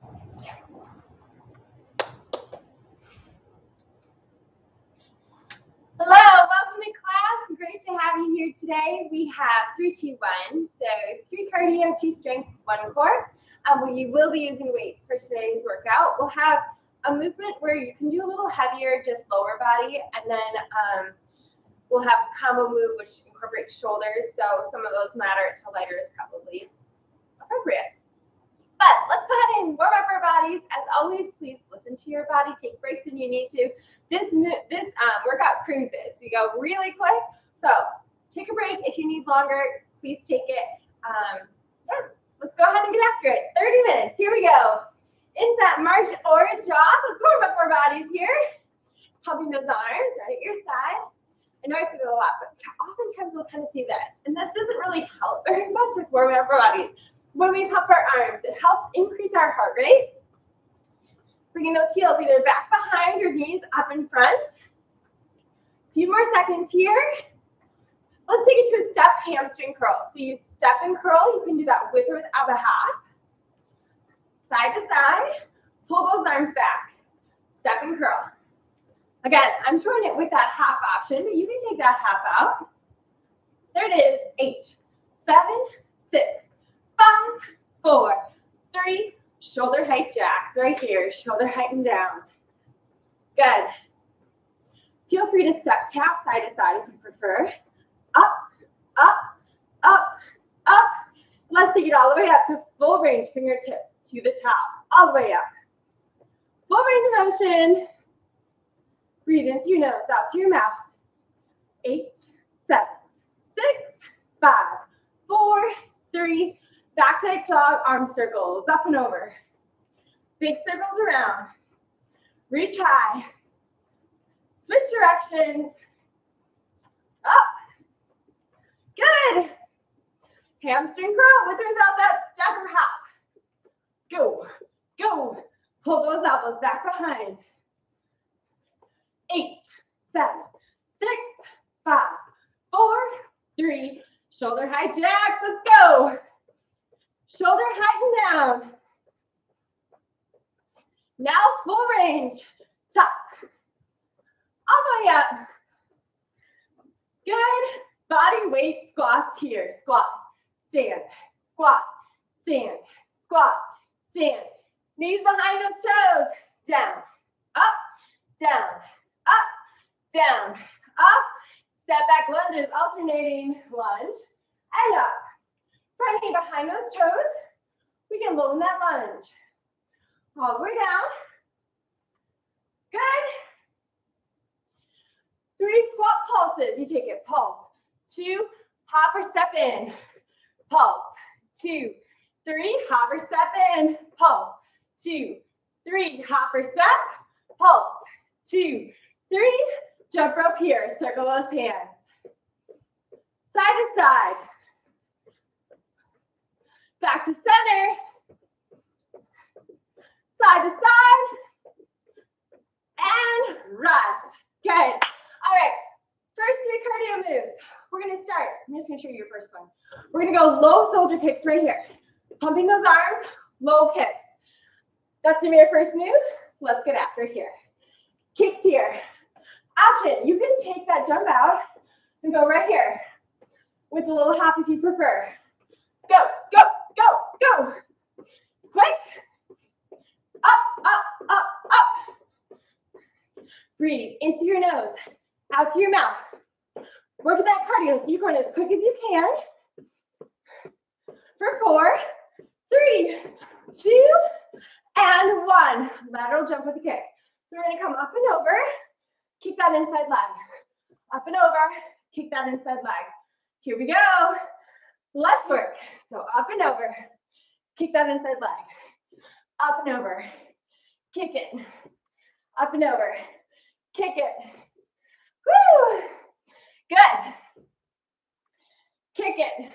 Hello, welcome to class. Great to have you here today. We have three, two, one. So three cardio, two strength, one core. Um, we will be using weights for today's workout. We'll have a movement where you can do a little heavier, just lower body, and then um, we'll have a combo move which incorporates shoulders. So some of those matter to lighter is probably appropriate. But let's go ahead and warm up our bodies. As always, please listen to your body. Take breaks when you need to. This this um, workout cruises. We go really quick. So take a break. If you need longer, please take it. Um, yeah, let's go ahead and get after it. 30 minutes. Here we go. Into that march or jog. Let's warm up our bodies here. Pumping those arms right at your side. I know I say that a lot, but oftentimes we'll kind of see this. And this doesn't really help very much with warming up our bodies when we pump our arms. It helps increase our heart rate. Bringing those heels either back behind your knees up in front. A few more seconds here. Let's take it to a step hamstring curl. So you step and curl. You can do that with or without a hop. Side to side. Pull those arms back. Step and curl. Again, I'm showing it with that hop option, but you can take that hop out. There it is. Eight, seven, six, five, four, three, shoulder height jacks right here, shoulder height and down. Good. Feel free to step tap side to side if you prefer. Up, up, up, up. Let's take it all the way up to full range fingertips to the top, all the way up. Full range of motion. Breathe in through your nose, out through your mouth. Eight, seven, six, five, four, three, Back to dog, arm circles, up and over. Big circles around. Reach high. Switch directions. Up. Good. Hamstring curl with or without that step or hop. Go, go. Pull those elbows back behind. Eight, seven, six, five, four, three, shoulder high jacks. Let's go. Shoulder heighten down. Now full range. Top. All the way up. Good. Body weight squats here. Squat, stand, squat, stand, squat, stand. Knees behind those toes. Down, up, down, up, down, up. Step back lunges, alternating lunge and up. Front knee behind those toes. We can lower that lunge. All the way down. Good. Three squat pulses. You take it. Pulse. Two. Hop or step in. Pulse. Two. Three. Hop or step in. Pulse. Two. Three. Hop or step. Pulse. Two. Three. Jump rope here. Circle those hands. Side to side. Back to center. Side to side. And rest. Good. All right. First three cardio moves. We're going to start. I'm just going to show you your first one. We're going to go low soldier kicks right here. Pumping those arms, low kicks. That's going to be our first move. Let's get after here. Kicks here. Option. You can take that jump out and go right here with a little hop if you prefer. Go, go, go, go. Quick. Up, up, up, up. Breathe in through your nose, out through your mouth. Work at that cardio so you're going as quick as you can. For four, three, two, and one. Lateral jump with a kick. So we're to come up and over, kick that inside leg. Up and over, kick that inside leg. Here we go. Let's work. So up and over. Kick that inside leg. Up and over. Kick it. Up and over. Kick it. Woo! Good. Kick it.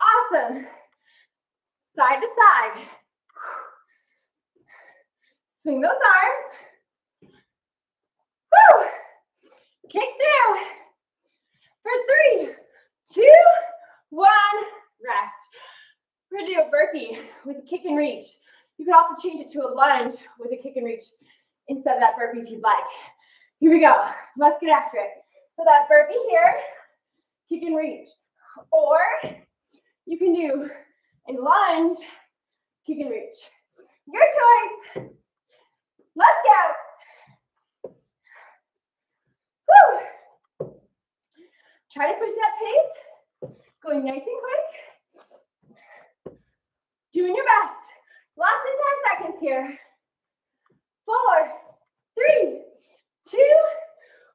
Awesome. Side to side. Swing those arms. Woo! Kick through. For three, two, a burpee with a kick and reach. You can also change it to a lunge with a kick and reach instead of that burpee if you'd like. Here we go. Let's get after it. So that burpee here, kick and reach. Or you can do a lunge, kick and reach. Your choice. Let's go. Woo. Try to push that pace. Going nice and quick. Doing your best. Less than 10 seconds here. Four, three, two,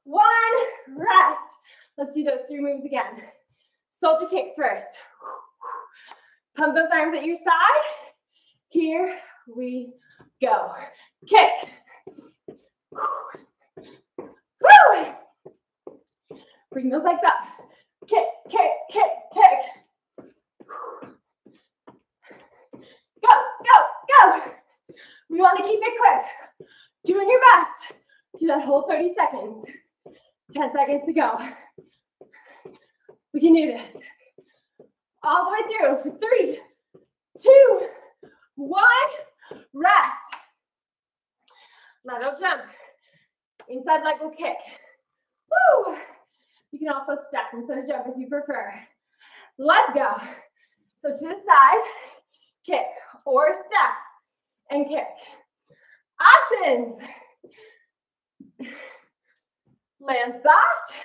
one. Rest. Let's do those three moves again. Soldier kicks first. Pump those arms at your side. Here we go. Kick. Woo! Bring those legs up. Kick, kick, kick, kick. Go, go, go. We want to keep it quick. Doing your best. Do that whole 30 seconds. 10 seconds to go. We can do this. All the way through for three, two, one. Rest. Lateral jump. Inside leg will kick. Woo! You can also step instead of jump if you prefer. Let's go. So to the side, kick, or step and kick. Options. Land soft.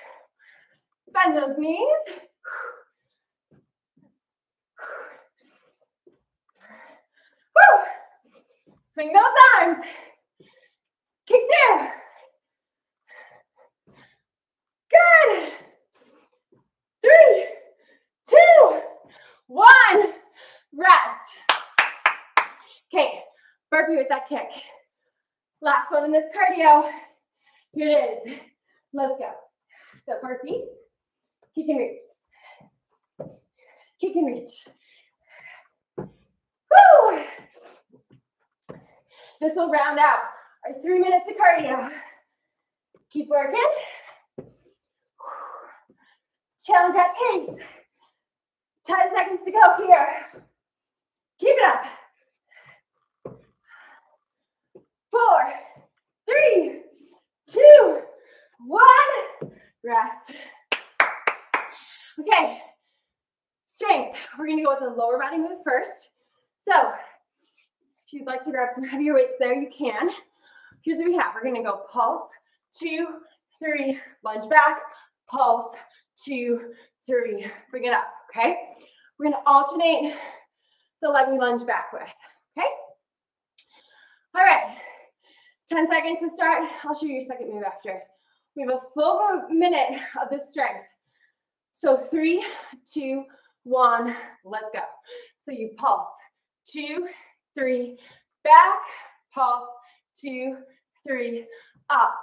Bend those knees. Woo! Swing those arms. Kick there. Good. Three, two, one. Rest. Okay, burpee with that kick. Last one in this cardio. Here it is. Let's go. So burpee, kick and reach. Kick and reach. Woo! This will round out our three minutes of cardio. Keep working. Challenge that pace. 10 seconds to go here. Keep it up. Four, three, two, one. Rest. Okay, strength. We're gonna go with a lower body move first. So, if you'd like to grab some heavier weights there, you can. Here's what we have. We're gonna go pulse, two, three, lunge back, pulse, two, three, bring it up, okay? We're gonna alternate the leg we lunge back with, okay? All right, 10 seconds to start. I'll show you your second move after. We have a full minute of this strength. So three, two, one, let's go. So you pulse, two, three, back, pulse, two, three, up,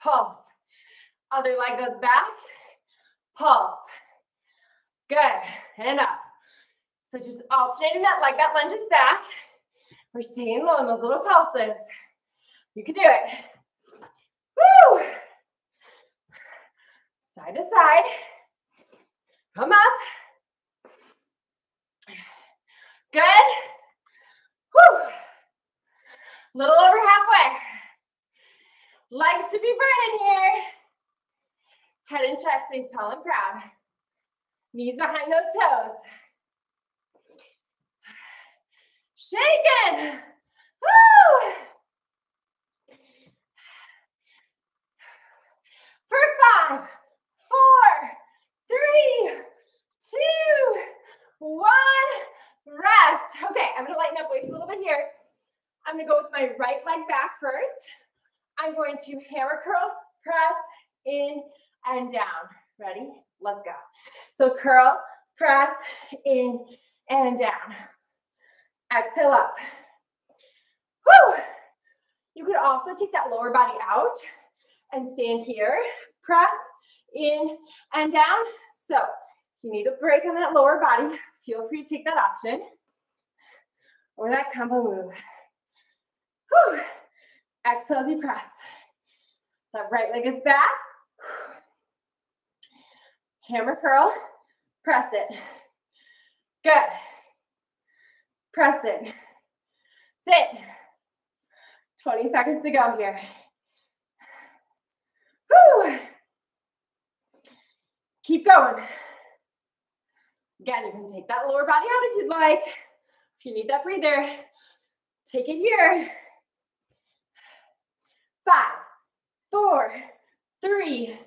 pulse. Other leg goes back, pulse. Good, and up. So just alternating that leg, that lunge is back. We're staying low in those little pulses. You can do it. Woo! Side to side. Come up. Good. Woo! Little over halfway. Legs should be burning here. Head and chest stays tall and proud. Knees behind those toes. Shaking. Woo! For five, four, three, two, one. Rest. Okay, I'm gonna lighten up weights a little bit here. I'm gonna go with my right leg back first. I'm going to hammer curl, press, in, and down. Ready? Let's go. So curl, press, in, and down. Exhale up. Whew. You could also take that lower body out and stand here. Press, in, and down. So if you need a break on that lower body, feel free to take that option or that combo move. Whew. Exhale as you press. That right leg is back. Hammer curl, press it. Good. Press it. Sit. 20 seconds to go here. Keep going. Again, you can take that lower body out if you'd like. If you need that breather, take it here. Five, four, three,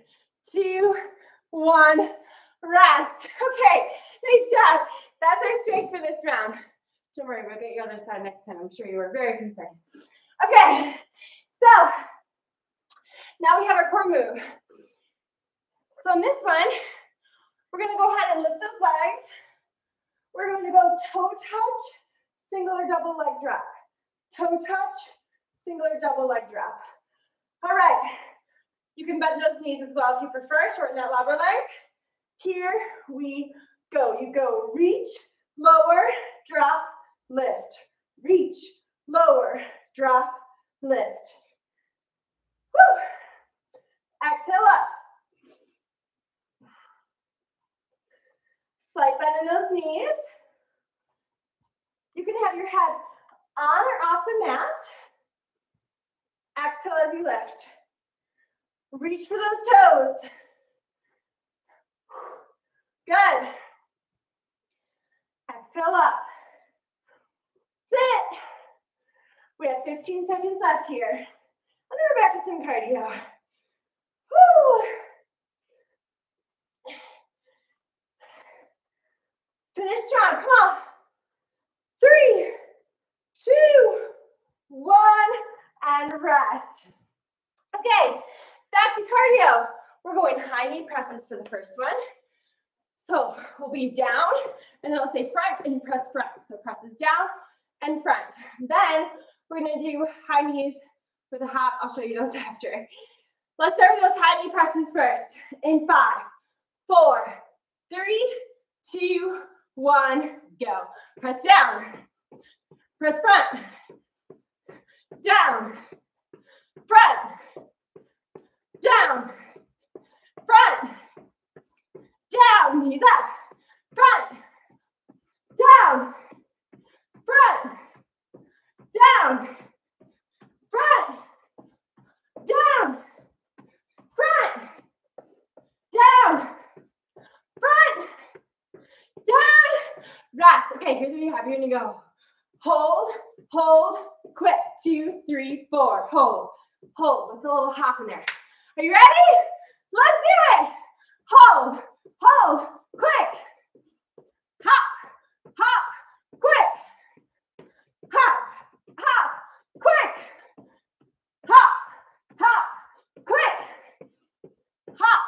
two, one. Rest. Okay, nice job. That's our strength for this round. Don't worry, we'll get your other side next time. I'm sure you were very concerned. Okay, so now we have our core move. So on this one, we're gonna go ahead and lift those legs. We're going to go toe touch, single or double leg drop. Toe touch, single or double leg drop. All right, you can bend those knees as well if you prefer, shorten that lower leg. Here we go. You go reach, lower, drop, lift. Reach, lower, drop, lift. Exhale up. Slight bend in those knees. You can have your head on or off the mat. Exhale as you lift. Reach for those toes. Good. Exhale up. Sit. We have 15 seconds left here. And then we're back to some cardio. Finish strong. Come on. Three, two, one, and rest. Okay, back to cardio. We're going high knee presses for the first one. So we'll be down, and then I'll say front and press front. So presses down and front. Then we're gonna do high knees with a hop. I'll show you those after. Let's start with those high knee presses first. In five, four, three, two, one, go. Press down, press front, down, front, down, front, down, knees up, front, down, front, down, front, down, front, down, front, down, rest. Okay, here's what you have. You're gonna go hold, hold, quick. Two, three, four. Hold, hold with a little hop in there. Are you ready? Let's do it. Hold, hold, quick. Hop, hop, quick. Hop, hop, quick. Hop, hop, quick. Hop,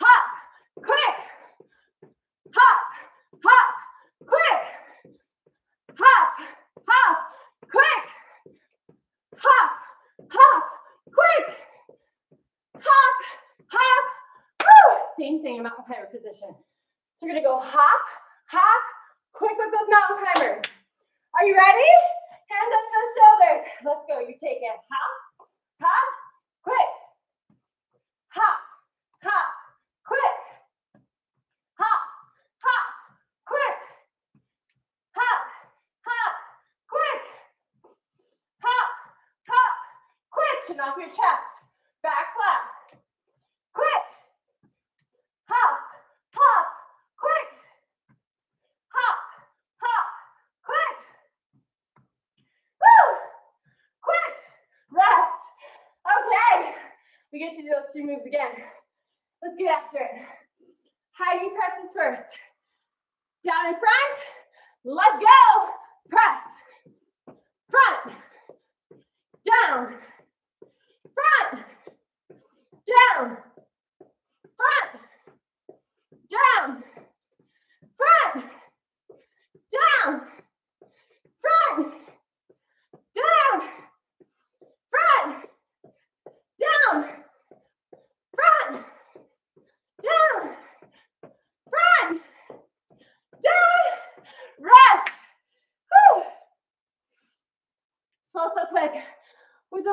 hop, quick. Hop, hop, quick. Hop, hop, quick. Hop, hop, quick. Hop, hop. Woo! Same thing in mountain climber position. So you're gonna go hop, hop, quick with those mountain climbers. Are you ready? Hands under those shoulders. Let's go. You take it. Hop, hop, quick. Hop, hop, quick. Hop, hop, quick. Hop, hop, quick. Hop, hop, quick. Chin off your chest.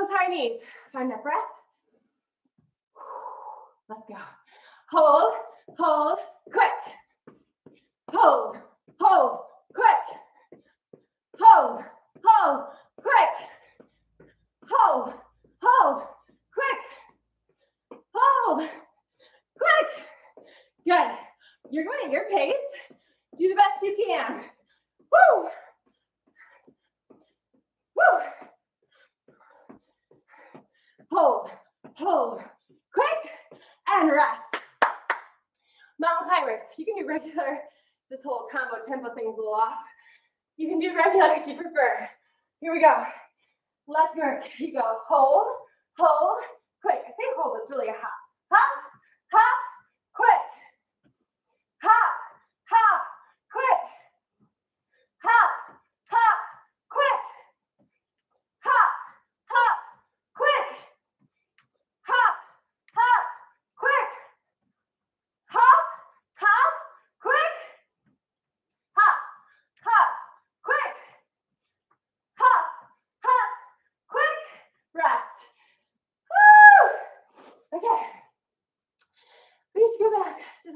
those high knees. Find that breath. Let's go. Hold, hold, quick. Hold, hold, quick. Hold, hold, quick. Hold, hold, quick. Hold, quick. Good. You're going at your pace. Do the best you can. Woo! Hold, hold, quick, and rest. Mountain climbers, you can do regular, this whole combo tempo thing's a little off. You can do regular if you prefer. Here we go. Let's work. You go hold, hold, quick. I say hold, it's really a hop.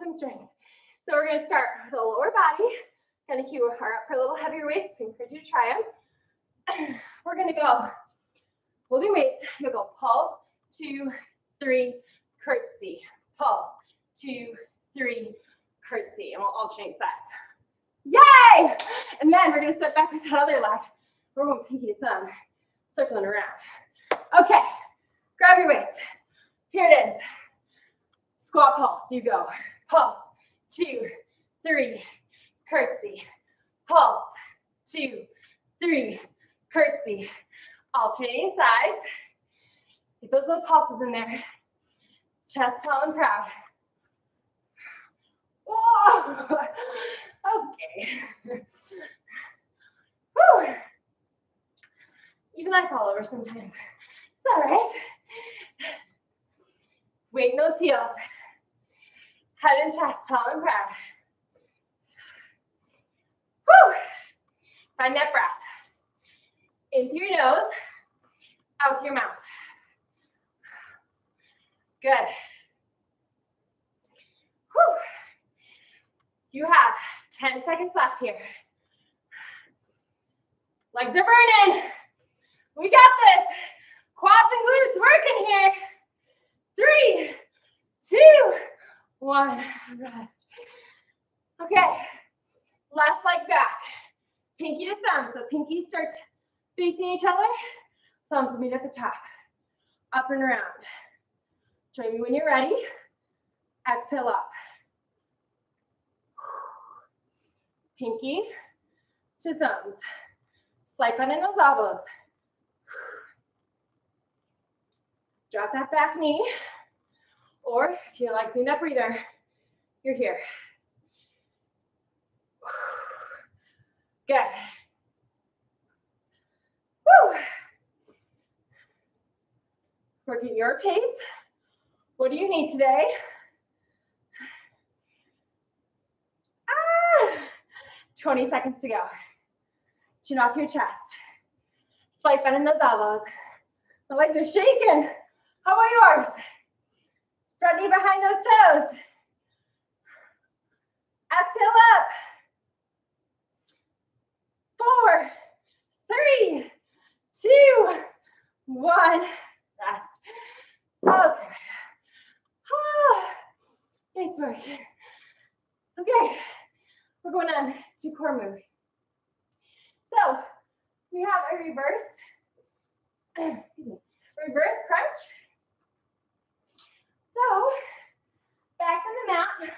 Some strength. So we're going to start with the lower body. And if you are up for a little heavier weights, I encourage you to try them. We're going to go holding weights. You'll go pulse, two, three, curtsy. Pulse, two, three, curtsy. And we'll alternate sides. Yay! And then we're going to step back with that other leg. We're going pinky to thumb, circling around. Okay, grab your weights. Here it is. Squat pulse. You go. Pulse, two, three, curtsy. Pulse, two, three, curtsy. Alternating sides. Get those little pulses in there. Chest tall and proud. Whoa! Okay. Whew. Even I fall over sometimes. It's all right. Weight in those heels. Head and chest tall and proud. Whew. Find that breath. In through your nose, out through your mouth. Good. Whew. You have 10 seconds left here. Legs are burning. We got this. Quads and glutes working here. Three, two, one. Rest. Okay. Left leg back. Pinky to thumb. So pinky starts facing each other. Thumbs meet at the top. Up and around. Join me when you're ready. Exhale up. Pinky to thumbs. Slight bend in those elbows. Drop that back knee. Or if your legs need that breather, you're here. Good. Woo. Work at your pace. What do you need today? Ah, 20 seconds to go. Chin off your chest. Slight bend in those elbows. The legs are shaking. How about yours? Front knee behind those toes. Exhale up. Four, three, two, one. Rest. Okay. Ah, nice work. Okay, we're going on to core move. So we have a reverse, excuse me, reverse crunch. So back on the mat,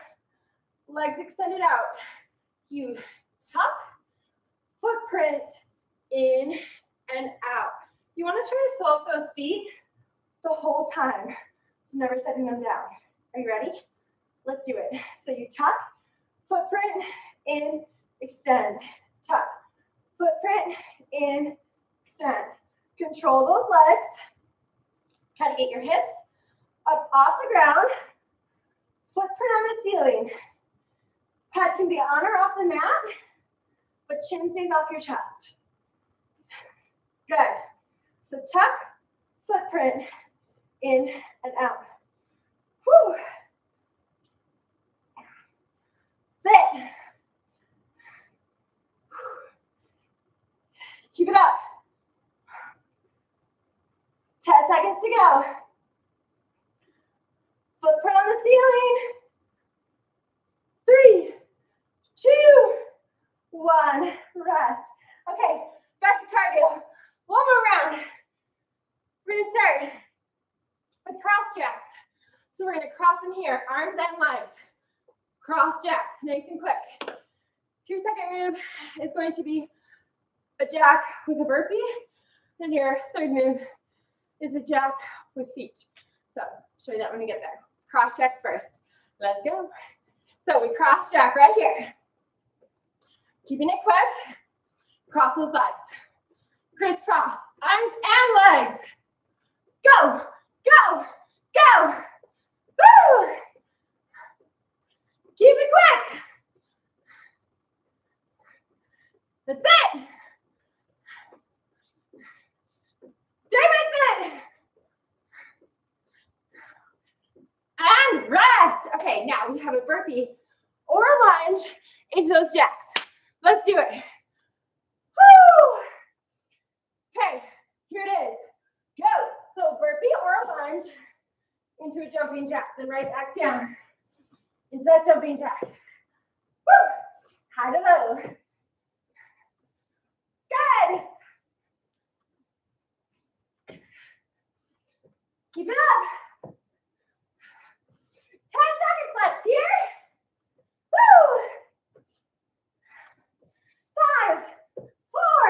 legs extended out. You tuck, footprint in and out. You want to try to float those feet the whole time. So never setting them down. Are you ready? Let's do it. So you tuck, footprint in, extend, tuck, footprint in, extend. Control those legs. Try to get your hips up off the ground. Footprint on the ceiling. Head can be on or off the mat, but chin stays off your chest. Good. So tuck, footprint, in and out. Whew. That's it. Keep it up. 10 seconds to go. Footprint on the ceiling. Three, one, rest. Okay, back to cardio. One more round. We're gonna start with cross jacks. So we're gonna cross them here, arms and legs. Cross jacks, nice and quick. Your second move is going to be a jack with a burpee. And your third move is a jack with feet. So show you that when we get there. Cross jacks first. Let's go. So we cross jack right here. Keeping it quick. Cross those legs. Crisscross. Arms and legs. Go, go, go. Woo! Keep it quick. That's it. Stay with it. Rest. Okay, now we have a burpee or a lunge into those jacks. Let's do it. Woo! Okay, here it is. Go. So burpee or a lunge into a jumping jack, then right back down into that jumping jack. Woo! High to low. Good. Keep it up. 10 seconds left here. Woo! Five, four,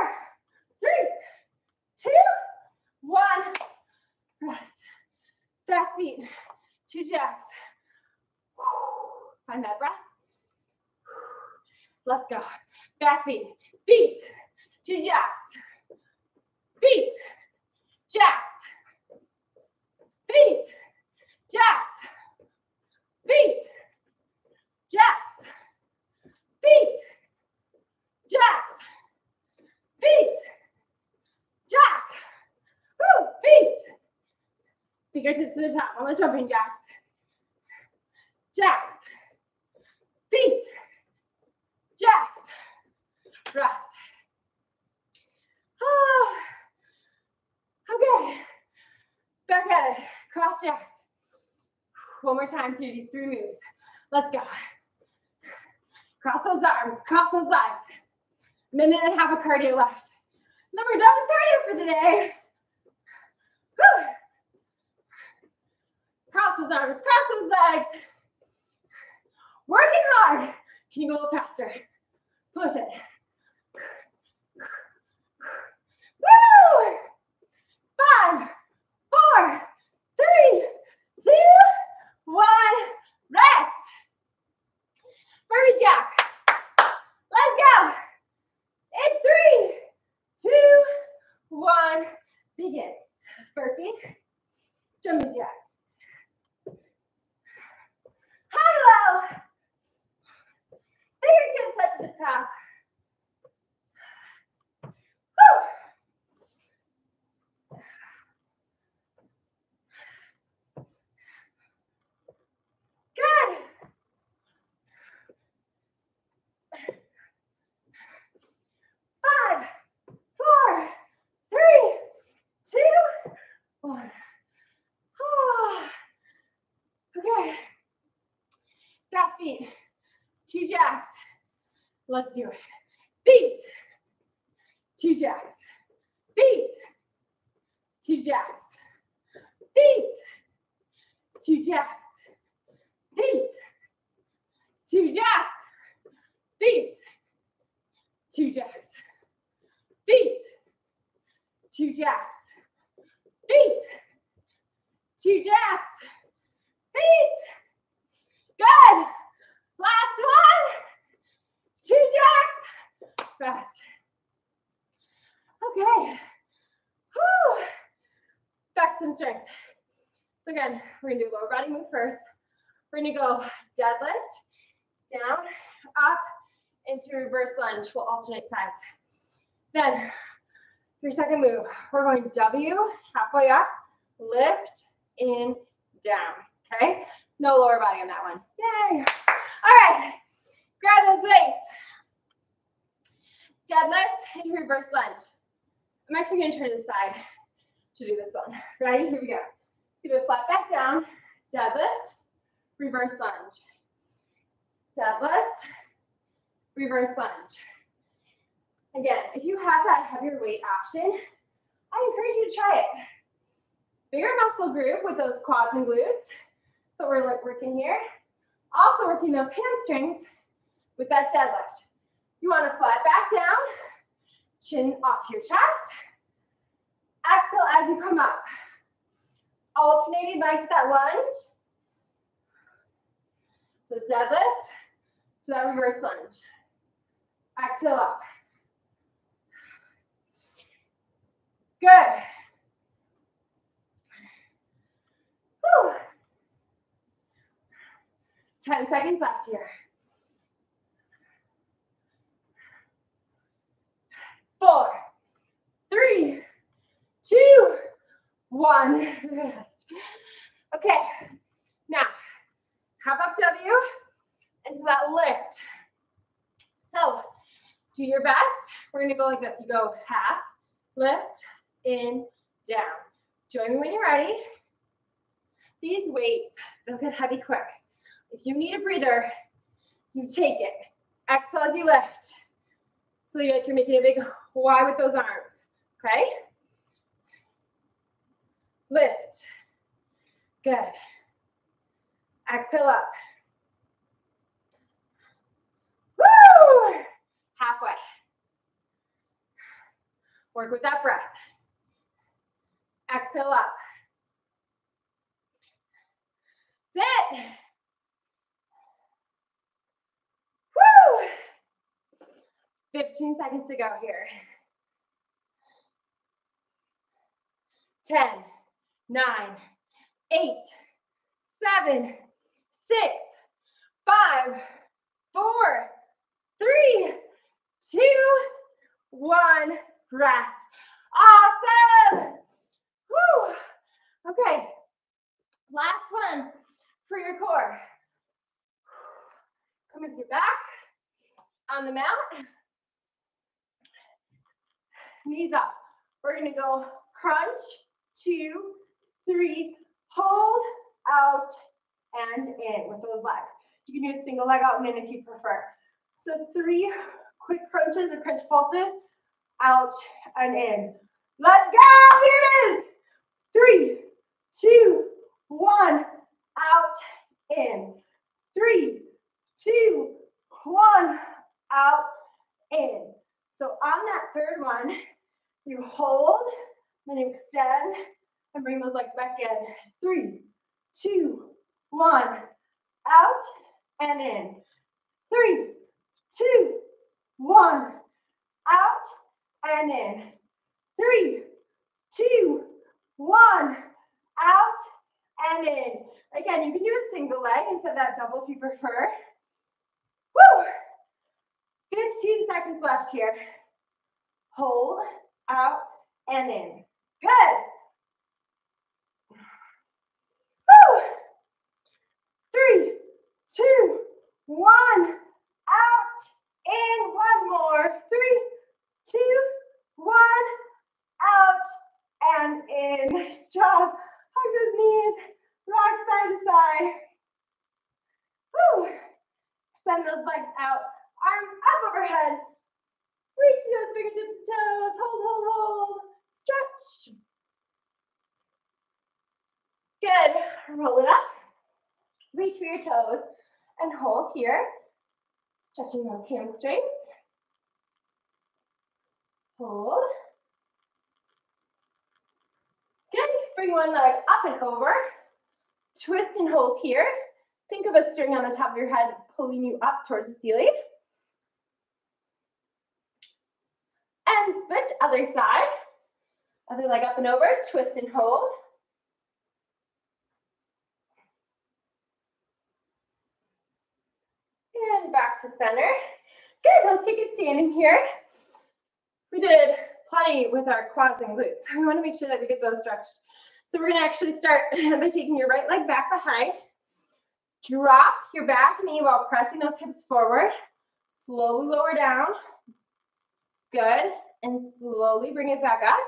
three, two, one. Rest. Fast feet. Two jacks. Find that breath. Let's go. Fast feet. Feet. Two jacks. Feet. Jacks. Feet. Jacks. Feet. Jacks. Feet. Jacks. Feet. Jack. Woo. Feet. Fingertips to the top on the jumping jacks. Jacks. Feet. Jacks. Rest. Oh. Okay. Back at it. Cross jacks. One more time through these three moves. Let's go. Cross those arms, cross those legs. Minute and a half of cardio left. Then we're done with cardio for the day. Whew. Cross those arms, cross those legs. Working hard. Can you go faster? Push it. Woo! Five, four, three, two, one. Rest. Burpee jack. Let's go. In three, two, one. Begin. Burpee. Jumping jack. High low. Fingertips touch the top. Whew. Good. Five, four, three, two, one. Ah. Okay. Fast feet. Two jacks. Let's do it. Feet. Two jacks. Feet. Two jacks. Feet. Two jacks. Feet. Two jacks. Feet. Two jacks. Feet. Two jacks. Feet. Two jacks. Feet. Good. Last one. Two jacks. Fast. Okay. Whew. Back to some strength. So again, we're gonna do lower body move first. We're gonna go deadlift, down, up, into reverse lunge. We'll alternate sides. Then your second move, we're going W, halfway up, lift, in, down. Okay? No lower body on that one. Yay. All right. Grab those weights. Deadlift into reverse lunge. I'm actually to turn to the side to do this one. Ready? Here we go. So we flat back down, deadlift, reverse lunge. Deadlift, reverse lunge. Again, if you have that heavier weight option, I encourage you to try it. Bigger muscle group with those quads and glutes. So we're working here. Also working those hamstrings with that deadlift. You want to flat back down, chin off your chest. Exhale as you come up. Alternating legs that lunge. So deadlift to that reverse lunge. Exhale up. Good. Whew. 10 seconds left here. Four, three, two, one. Rest. Okay, now half up W into that lift. So do your best. We're gonna go like this. You go half, lift, in, down. Join me when you're ready. These weights, they'll get heavy quick. If you need a breather, you take it. Exhale as you lift. So you're like you're making a big Y with those arms. Okay? Lift. Good. Exhale up. Woo! Halfway. Work with that breath. Exhale up. Sit. Woo! 15 seconds to go here. 10, 9, 8, 7, 6, 5, 4, 3, 2, 1. Rest. Awesome. Woo. Okay. Last one for your core. Come with your back on the mat. Knees up. We're going to go crunch, two, three, hold, out, and in with those legs. You can do a single leg out and in if you prefer. So three quick crunches or crunch pulses, out and in. Let's go. Here it is. Three, two, one, out, in. Three, two, one, out, in. So on that third one, you hold, then you extend, and bring those legs back in. Three, two, one, out, and in. Three, two, one, out, and in. Three, two, one, out, and in. Again, you can do a single leg instead of that double if you prefer. Woo! 15 seconds left here. Hold, out, and in. Good. Woo! Three, two, one, out, in. One more. Three, two, one, out, and in. Nice job. Hug those knees, rock side to side. Woo! Extend those legs out, arms up overhead. Reach those fingertips and toes. Hold, hold, hold. Stretch. Good. Roll it up. Reach for your toes and hold here. Stretching those hamstrings. Hold. Good. Bring one leg up and over. Twist and hold here. Think of a string on the top of your head pulling you up towards the ceiling. And switch, other side. Other leg up and over, twist and hold. And back to center. Good, let's take a standing here. We did plenty with our quads and glutes. We want to make sure that we get those stretched. So we're going to actually start by taking your right leg back behind. Drop your back knee while pressing those hips forward. Slowly lower down. Good. And slowly bring it back up.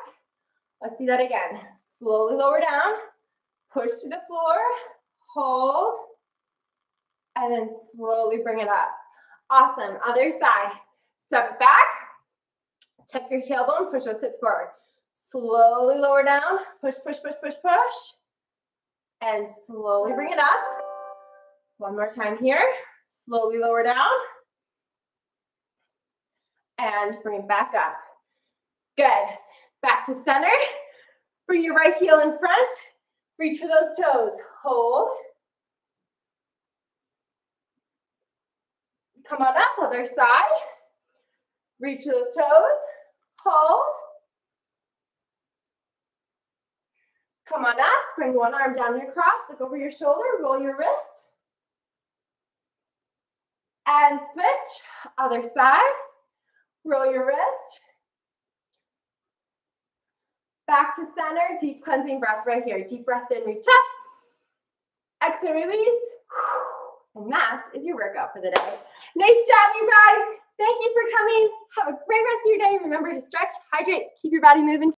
Let's do that again. Slowly lower down. Push to the floor. Hold. And then slowly bring it up. Awesome. Other side. Step back. Tuck your tailbone, push those hips forward. Slowly lower down, push, push, push, push, push. And slowly bring it up. One more time here. Slowly lower down. And bring back up. Good. Back to center. Bring your right heel in front. Reach for those toes. Hold. Come on up, other side. Reach for those toes. Hold. Come on up, bring one arm down and across, look over your shoulder, roll your wrist. And switch, other side. Roll your wrist. Back to center, deep cleansing breath right here. Deep breath in, reach up. Exhale, release. And that is your workout for the day. Nice job, you guys. Thank you for coming. Have a great rest of your day. Remember to stretch, hydrate, keep your body moving.